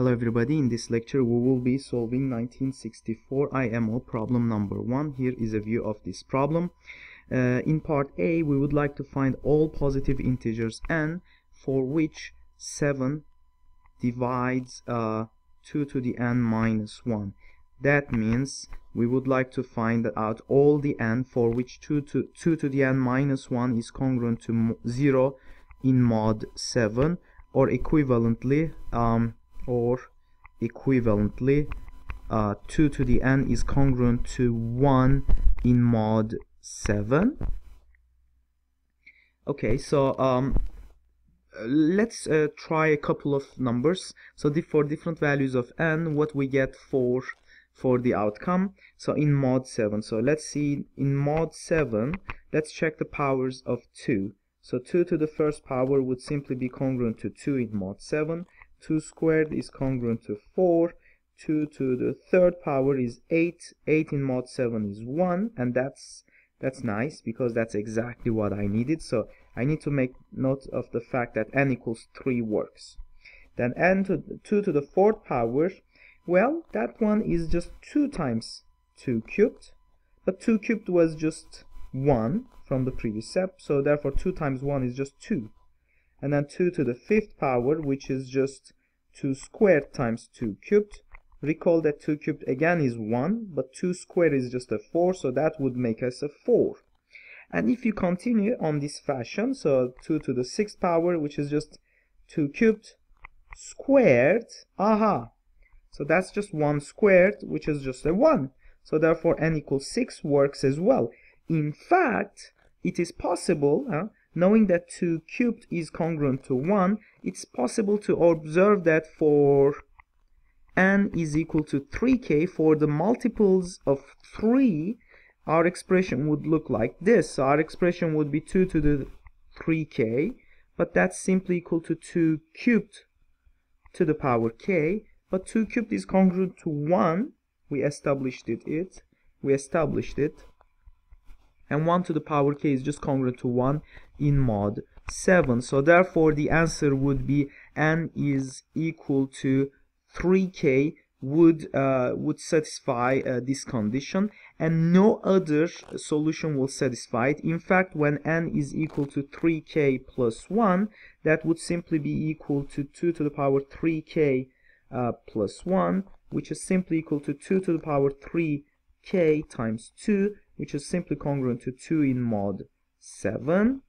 Hello everybody, in this lecture we will be solving 1964 IMO problem number 1. Here is a view of this problem. Uh, in part A we would like to find all positive integers n for which 7 divides uh, 2 to the n minus 1. That means we would like to find out all the n for which 2 to, 2 to the n minus 1 is congruent to 0 in mod 7 or equivalently um, or equivalently uh, 2 to the n is congruent to 1 in mod 7 okay so um, let's uh, try a couple of numbers. So for different values of n what we get for for the outcome? So in mod 7 so let's see in mod 7 let's check the powers of 2 so 2 to the first power would simply be congruent to 2 in mod 7. 2 squared is congruent to 4. 2 to the third power is 8. 8 in mod 7 is 1 and that's that's nice because that's exactly what I needed. So I need to make note of the fact that n equals 3 works. Then n to 2 to the fourth power, well, that one is just 2 times 2 cubed. But 2 cubed was just 1 from the previous step so therefore 2 times 1 is just 2 and then 2 to the fifth power which is just 2 squared times 2 cubed. Recall that 2 cubed again is 1 but 2 squared is just a 4 so that would make us a 4 and if you continue on this fashion so 2 to the sixth power which is just 2 cubed squared aha! So that's just 1 squared which is just a 1 so therefore n equals 6 works as well. In fact it is possible, uh, knowing that 2 cubed is congruent to 1, it's possible to observe that for n is equal to 3k, for the multiples of 3, our expression would look like this. So our expression would be 2 to the 3k, but that's simply equal to 2 cubed to the power k, but 2 cubed is congruent to 1. We established it, it. We established it and 1 to the power k is just congruent to 1 in mod 7 so therefore the answer would be n is equal to 3k would uh, would satisfy uh, this condition and no other solution will satisfy it. In fact when n is equal to 3k plus 1 that would simply be equal to 2 to the power 3k uh, plus 1 which is simply equal to 2 to the power 3k times 2 which is simply congruent to 2 in mod 7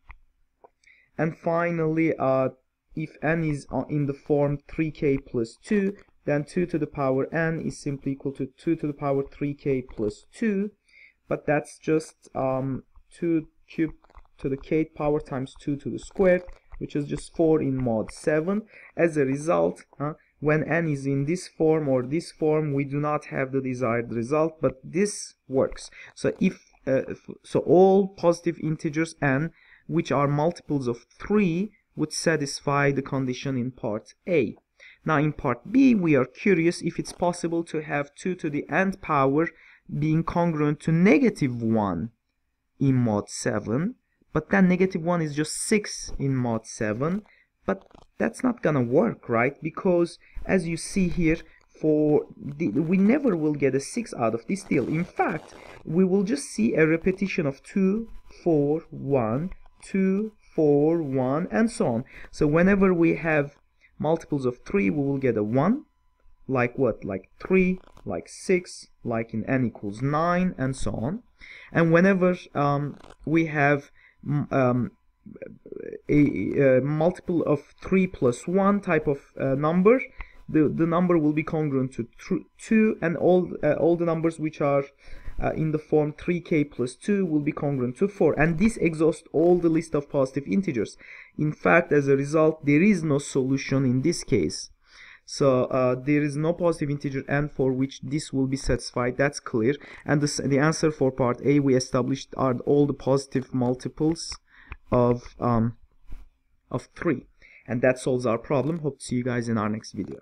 and finally uh, if n is in the form 3k plus 2 then 2 to the power n is simply equal to 2 to the power 3k plus 2 but that's just um, 2 cubed to the k power times 2 to the squared which is just 4 in mod 7 as a result uh, when n is in this form or this form we do not have the desired result but this works. So if uh, so all positive integers n which are multiples of 3 would satisfy the condition in part A. Now in part B we are curious if it's possible to have 2 to the nth power being congruent to negative 1 in mod 7 but then negative 1 is just 6 in mod 7 but that's not gonna work right? Because as you see here for the, we never will get a 6 out of this deal. In fact we will just see a repetition of 2 4 1 2 4 1 and so on. So whenever we have multiples of 3 we will get a 1 like what? Like 3 like 6 like in n equals 9 and so on. And whenever um, we have um, a, a, multiple of 3 plus 1 type of uh, number. The, the number will be congruent to 2 and all, uh, all the numbers which are uh, in the form 3k plus 2 will be congruent to 4 and this exhausts all the list of positive integers. In fact as a result there is no solution in this case. So uh, there is no positive integer n for which this will be satisfied. That's clear. And the, the answer for part a we established are all the positive multiples of um, of 3 and that solves our problem. Hope to see you guys in our next video